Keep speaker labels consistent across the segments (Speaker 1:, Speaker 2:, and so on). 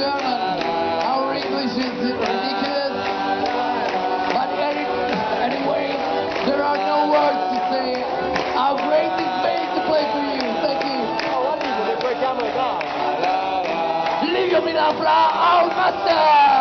Speaker 1: Our English is ridiculous. But anyway, there are no words to say. It's to play for you. Thank you. Minafra Almasta! Good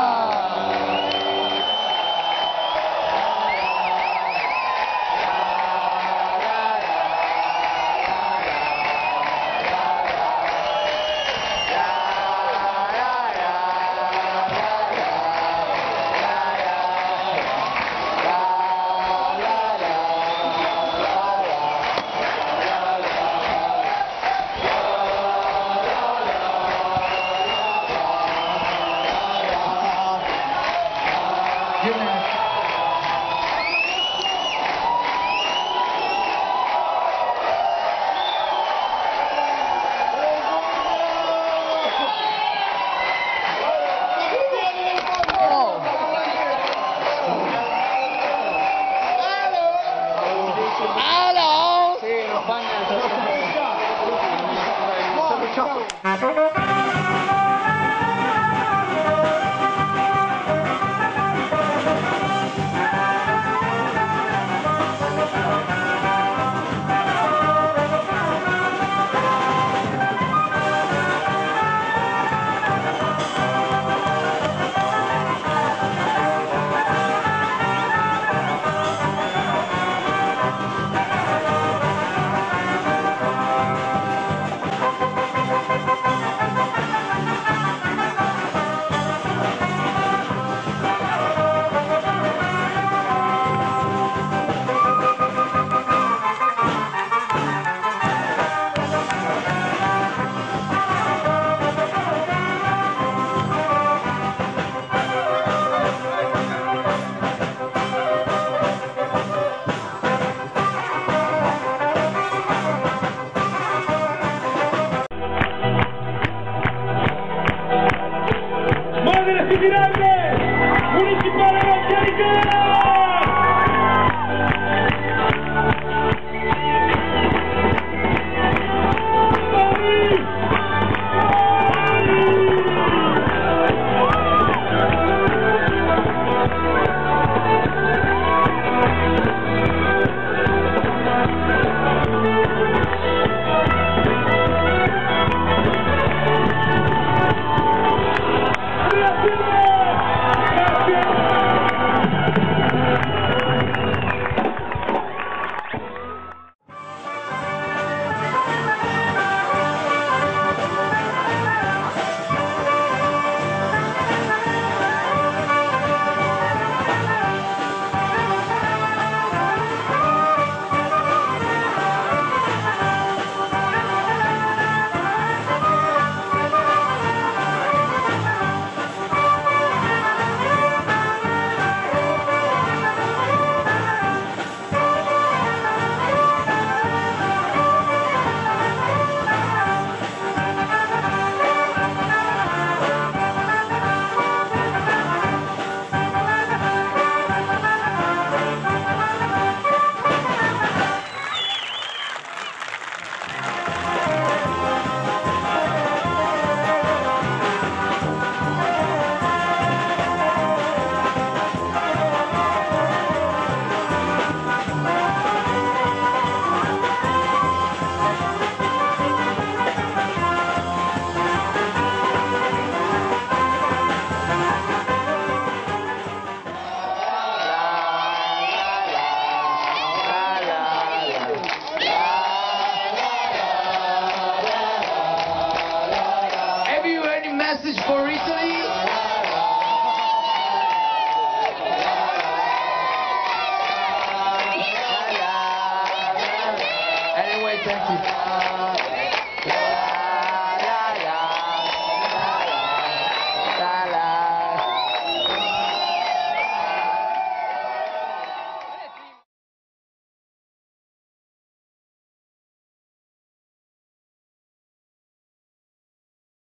Speaker 1: Amen.